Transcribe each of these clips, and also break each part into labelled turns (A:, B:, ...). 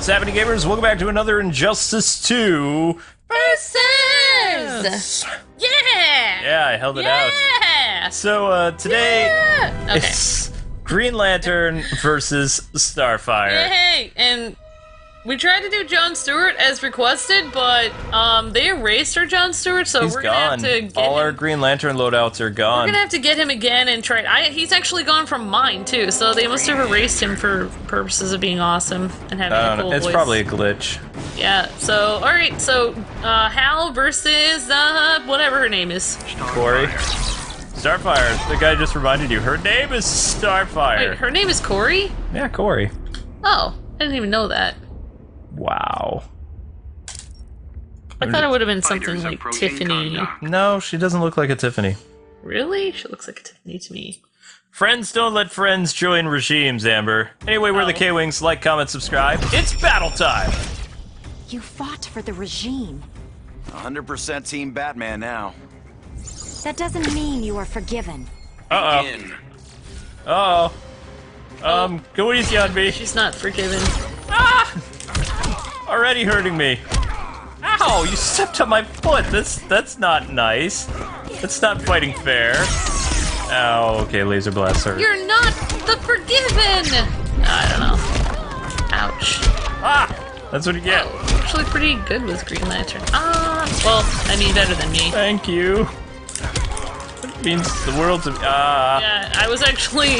A: what's happening, gamers? Welcome back to another Injustice 2.
B: Versus! Yeah!
A: Yeah, I held it out. So, uh, today
B: Yeah! Okay.
A: it's Green Lantern versus Starfire.
B: Hey, and we tried to do John Stewart as requested, but um, they erased our John Stewart, so
A: He's
B: we're gonna have to get
A: All
B: him.
A: our Green Lantern loadouts are gone.
B: We're gonna have to get him again and try. I, he's actually gone from mine too, so they must have erased him for purposes of being awesome and having
A: I
B: a
A: don't know.
B: cool
A: It's
B: voice.
A: probably a glitch.
B: yeah. So all right, so uh, Hal versus uh, whatever her name is.
A: Corey. Starfire. The guy just reminded you. Her name is Starfire.
B: Wait, her name is Corey.
A: yeah, Corey.
B: Oh, I didn't even know that.
A: Wow.
B: I thought it would have been something like Tiffany.
C: contact.
A: No, she doesn't look like a Tiffany.
B: Really? She looks like a Tiffany to me.
A: Friends don't let friends join regimes, Amber. Anyway, we're the
B: Oh.
A: Kwings. Like, comment, subscribe. It's battle time!
D: You fought for the regime.
E: 100% Team Batman now.
D: That doesn't mean you are forgiven.
A: Uh oh. Uh oh. Um, go easy on me.
B: She's not forgiven.
A: Already hurting me. Ow! You stepped on my foot. That's that's not nice. That's not fighting fair. Ow. Okay, laser blast her.
B: You're not the forgiven! I don't know. Ouch.
A: Ah! That's what you get.
B: Oh, actually pretty good with Green Lantern. Ah, well, I mean better than me.
A: Thank you. It means the world to me. ah.
B: Yeah, I was actually.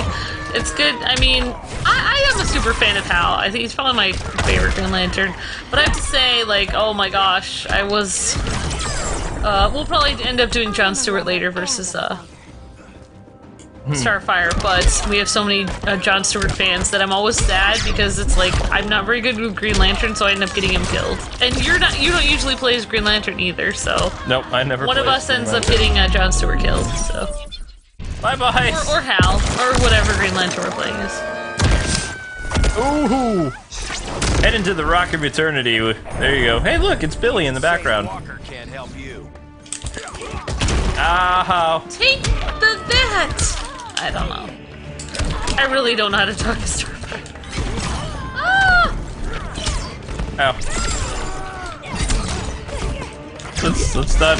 B: It's good. I mean, I, I am a super fan of Hal. I think he's probably my favorite Green Lantern. But I have to say, like, oh my gosh, I was. Uh, we'll probably end up doing John Stewart later versus uh, Starfire. But we have so many uh, John Stewart fans that I'm always sad because it's like I'm not very good with Green Lantern, so I end up getting him killed. And you're not. You don't usually play as Green Lantern either, so
A: Nope, I never.
B: one of us ends
A: Green
B: up getting uh, John Stewart killed. So.
A: Bye bye.
B: Or, or Hal, or whatever Green Lantern we're playing is.
A: Ooh. Head into the rock of eternity. There you go. Hey, look, it's Billy in the background.
E: Walker can't help you.
A: Ow.
B: Take the that! I don't know. I really don't know how to talk to Starfire. Ah!
A: Ow. Let's, let's not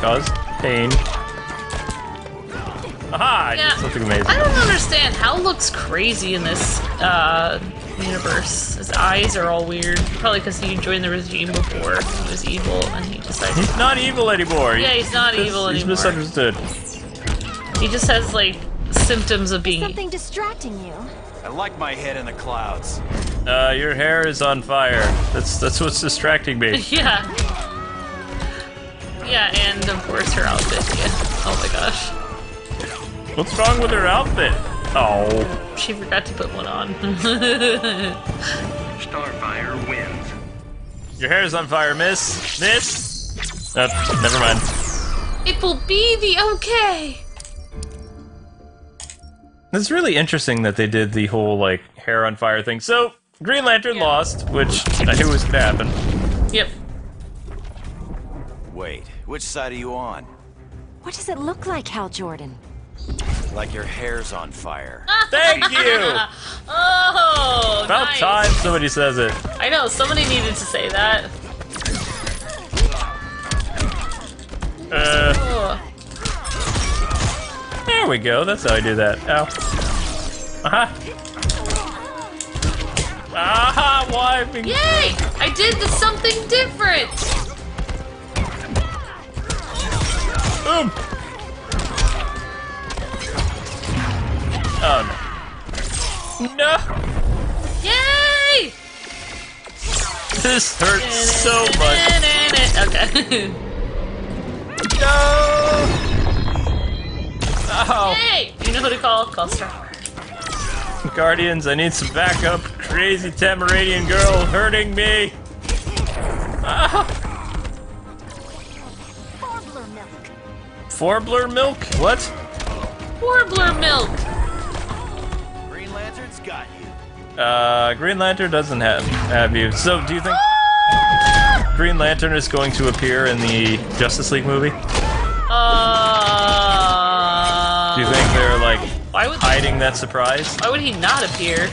A: cause pain. Aha! I
B: Yeah.
A: something amazing.
B: I don't understand. Hal looks crazy in this uh, universe. His eyes are all weird. Probably because he joined the regime before. He was evil, and he decided.
A: He's not evil anymore.
B: Yeah, he's not evil
A: he's
B: anymore.
A: misunderstood.
B: He just has like symptoms of being.
D: Something distracting you.
E: I like my head in the clouds.
A: Uh, your hair is on fire. That's that's what's distracting me.
B: Yeah. Yeah, and of course her outfit. Yeah. Oh my gosh.
A: What's wrong with her outfit? Oh.
B: She forgot to put one on.
C: Starfire wins.
A: Your hair's on fire, miss. Miss? Uh, never mind.
B: it will be the okay.
A: It's really interesting that they did the whole, like, hair on fire thing. So, Green Lantern
B: Yeah.
A: lost, which I knew was gonna happen.
B: Yep.
E: Wait, which side are you on?
D: What does it look like, Hal Jordan?
E: Like your hair's on fire.
A: Thank you!
B: Oh,
A: About
B: nice.
A: time somebody says it.
B: I know somebody needed to say that.
A: Uh, there we go. That's how I do that. Ow. Aha. Aha, why?
B: Yay! I did the something different.
A: No. No!
B: Yay!
A: This hurts so much.
B: Okay.
A: No! Ow.
B: Yay! You know who to call? Call Starfire.
A: Guardians, I need some backup. Crazy Tamaranean girl hurting me. Ah,
D: Warbler milk.
A: Forbler milk? What?
B: Warbler milk.
A: Uh, Green Lantern doesn't have have you. So, do you think Green Lantern is going to appear in the Justice League movie?
B: Uh.
A: Do you think they're like
B: Why would
A: hiding that surprise?
B: Why would he not appear?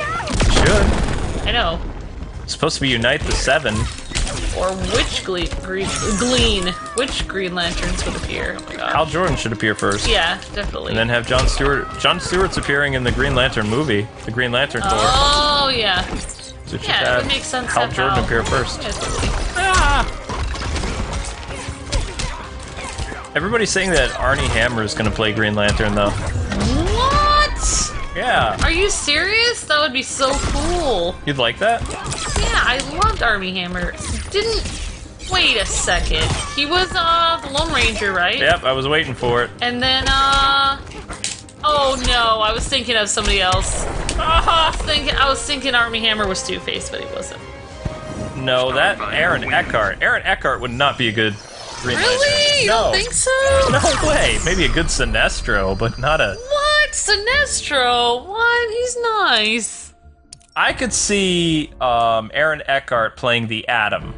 A: Should.
B: I know.
A: It's supposed to be Unite the Seven.
B: Or which glean, green, glean, which Green Lanterns would appear? Oh my God.
A: Hal Jordan should appear first.
B: Yeah, definitely.
A: And then have John Stewart. John Stewart's appearing in the Green Lantern movie, the Green Lantern Corps.
B: oh yeah,
A: So it
B: yeah, it
A: have
B: would make sense.
A: Hal Jordan
B: Hal.
A: appear first.
B: Yeah, totally. Ah!
A: Everybody's saying that Armie Hammer is going to play Green Lantern, though.
B: What?
A: Yeah,
B: Are you serious? That would be so cool.
A: you'd like that?
B: Yeah, I loved Armie Hammer. Didn't. Wait a second. He was uh the Lone Ranger, right?
A: Yep, I was waiting for it.
B: And then uh. Oh no, I was thinking of somebody else. Oh, I was thinking, I was thinking Armie Hammer was Two Face, but he wasn't.
A: No, that Aaron Eckhart. Aaron Eckhart would not be a good Green
B: Really? You
A: No.
B: don't think so?
A: No way. Maybe a good Sinestro, but not a.
B: What? Sinestro? What? He's nice.
A: I could see um, Aaron Eckhart playing the Atom.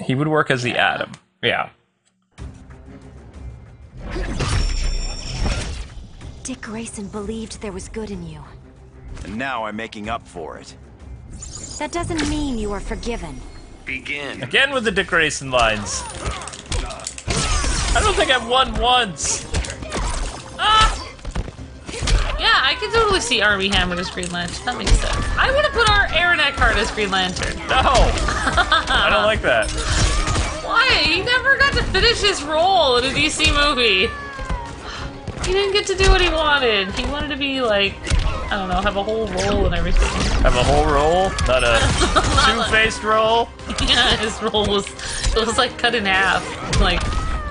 A: He would work as the Atom. Yeah.
D: Dick Grayson believed there was good in you.
E: And now I'm making up for it.
D: That doesn't mean you are forgiven.
E: Begin.
A: Again with the Dick Grayson lines. I don't think I've won once.
B: Can totally see Armie Hammer as Green Lantern. That makes sense. I want to put our Aaron Eckhart as Green Lantern.
A: No, I don't like that.
B: Why? He never got to finish his role in a DC movie. He didn't get to do what he wanted. He wanted to be like, I don't know, have a whole role and everything.
A: Have a whole role? not a two-faced role?
B: Yeah, his role was it was like cut in half. Like,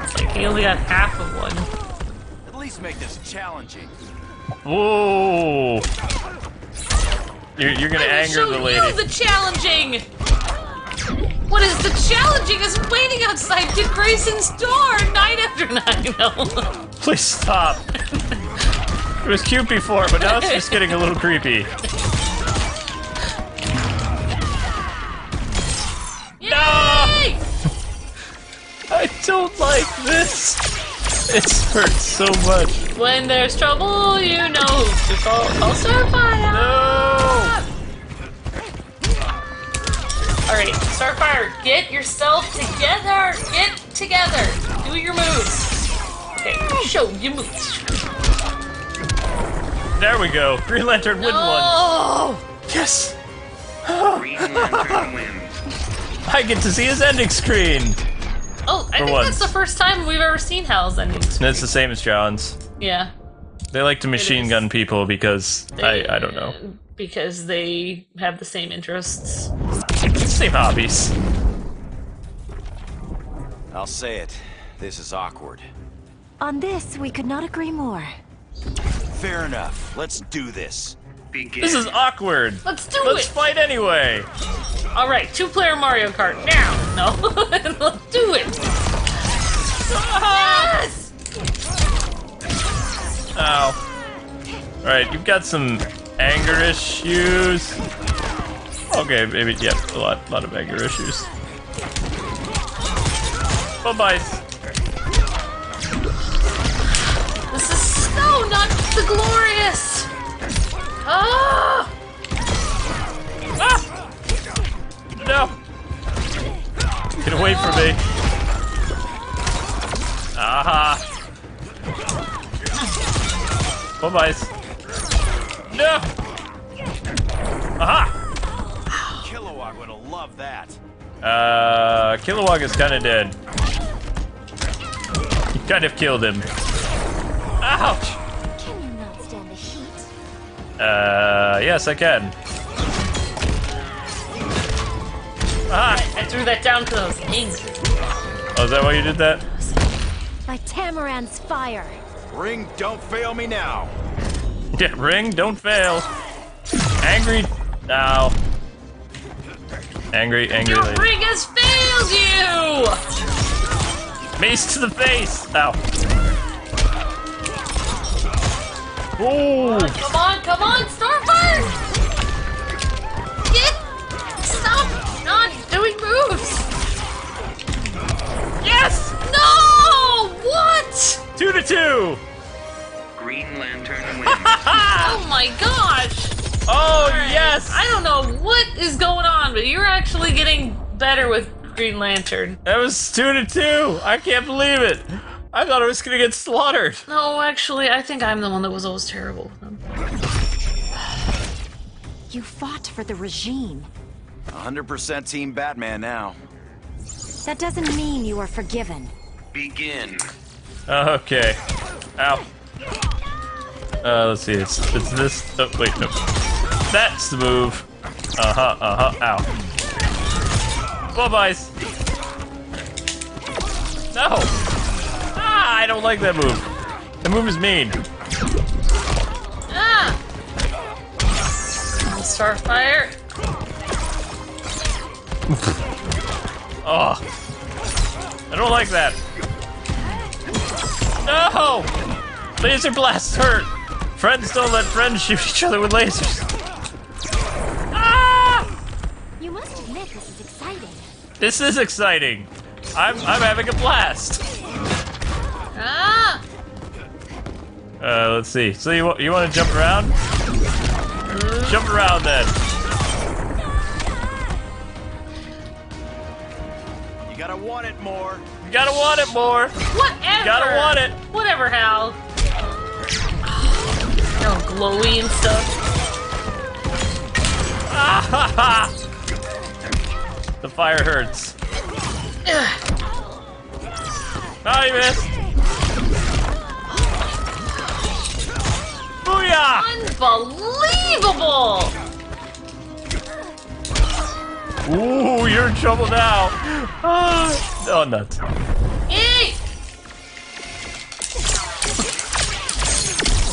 B: it's like he only got half of one.
E: At least make this challenging.
A: Whoa! You're, you're gonna
B: I
A: anger the
B: you
A: lady.
B: the challenging. What is the challenging is waiting outside Dick Grayson's door night after night. No.
A: Please stop. It was cute before, but now it's just getting a little creepy.
B: Yay!
A: I don't like this. It hurts so much.
B: When there's trouble, you know who to call. Call Starfire.
A: No!
B: All right, Starfire, get yourself together. Get together. Do your moves. Okay, show your moves.
A: There we go. Green Lantern win one.
B: Oh,
A: Yes!
C: Green Lantern wins.
A: I get to see his ending screen.
B: oh! I
A: For
B: think
A: once.
B: that's the first time we've ever seen Hal's ending.
A: And it's the same as John's.
B: Yeah.
A: They like to machine gun people because I, I don't know.
B: Because they have the same interests.
A: Same hobbies.
E: I'll say it. This is awkward.
D: On this, we could not agree more.
E: Fair enough. Let's do this.
C: Begin.
A: This is awkward.
B: Let's do
A: Let's
B: it.
A: fight anyway.
B: All right, two-player Mario Kart now. No,
A: Alright, you've got some anger issues. Okay, maybe, yeah, a lot, lot of anger issues. Bye bye.
B: This is so not the glorious. Ah!
A: Ah! No! Get away from me. Aha! Bye Aha!
E: Kilowog would have loved that.
A: Uh, Kilowog is kind of dead. You kind of killed him. Ouch!
D: Can you not stand the heat?
A: Uh, yes, I can. Ah!
B: I threw that down because I was angry.
A: Oh, is that why you did that?
D: By Tamaran's fire.
E: Ring, don't fail me now.
A: Yeah, ring, don't fail. Angry. Ow. Angry, angry
B: Your
A: lady.
B: ring has failed you.
A: Mace to the face! Ow. Ooh!
B: Come on, come on, Starfire! Get! Stop not doing moves!
A: Yes!
B: No! What?
A: Two to two!
C: Green Lantern wins.
B: Oh my gosh!
A: Oh
B: Alright.
A: yes!
B: I don't know what is going on, but you're actually getting better with Green Lantern.
A: That was two to two. I can't believe it. I thought I was gonna get slaughtered.
B: No, actually, I think I'm the one that was always terrible.
D: You fought for the regime.
E: 100% Team Batman now.
D: That doesn't mean you are forgiven.
C: Begin.
A: Okay. Ow. Uh, let's see. It's it's this. Oh, wait, no. That's the move. Uh huh. Uh huh. Ow. Bye byes. No. Ah, I don't like that move. The move is mean.
B: Ah! Starfire.
A: Oh. I don't like that. No! Laser blasts hurt. Friends don't let friends shoot each other with lasers.
D: This is exciting.
A: I'm I'm having a blast.
B: Ah!
A: Uh, let's see. So you you want to jump around? Jump around then.
E: You gotta want it more.
A: You gotta want it more.
B: Whatever.
A: Gotta want it.
B: Whatever, Hal. You glowy and stuff.
A: Ah ha ha! The fire hurts. Oh, you missed. Booyah!
B: Unbelievable!
A: Ooh, you're in trouble now. Ah, oh, nuts.
B: Eek!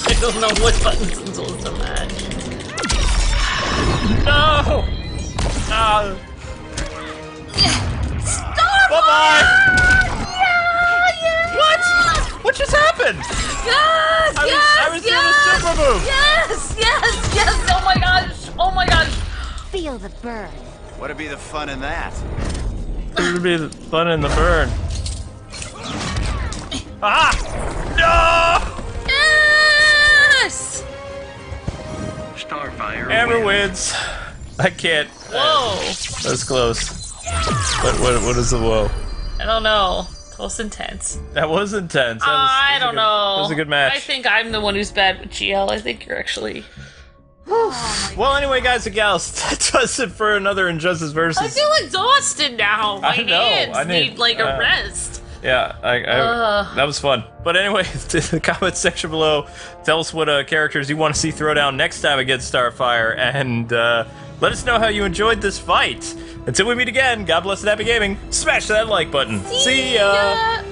B: I don't know what buttons I'm supposed to mash.
A: No! Ah,
B: Stop!
A: bye-bye!
B: Yeah, yeah!
A: What? What just happened?
B: Yes!
A: I was,
B: yes!
A: I was
B: yes!
A: doing a super move.
B: Yes! Yes! Yes! Oh my gosh! Oh my gosh!
D: Feel the burn.
E: What'd be the fun in that?
A: It would be the fun in the burn. Ah! No!
B: Yes!
C: Starfire
A: Amber
C: wins.
A: wins. I can't.
B: Whoa!
A: That's close. What, what, what is the whoa?
B: I don't know. That was intense.
A: That was intense. That was, that
B: I
A: was
B: don't
A: good-
B: know.
A: It was a good match.
B: I think I'm the one who's bad with GL. I think you're actually.
A: Well, anyway, guys and gals, that does it for another Injustice Versus.
B: I feel exhausted now. My
A: I know,
B: hands
A: I need-
B: need, like a
A: uh,
B: rest.
A: Yeah, I, I,
B: Ugh.
A: that was fun. But anyway, to the comment section below, tell us what uh, characters you want to see throw down next time against Starfire, and uh, let us know how you enjoyed this fight. Until we meet again, God bless and happy gaming. Smash that like button. See ya.
B: ya.